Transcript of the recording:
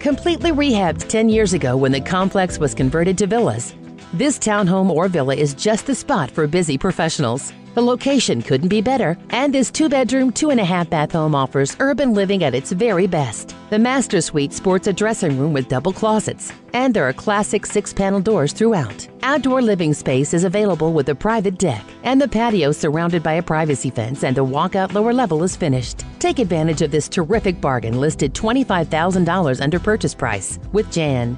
Completely rehabbed 10 years ago when the complex was converted to villas, this townhome or villa is just the spot for busy professionals. The location couldn't be better, and this two bedroom, two and a half bath home offers urban living at its very best. The master suite sports a dressing room with double closets, and there are classic six panel doors throughout. Outdoor living space is available with a private deck, and the patio surrounded by a privacy fence and a walkout lower level is finished. Take advantage of this terrific bargain listed $25,000 under purchase price with Jan.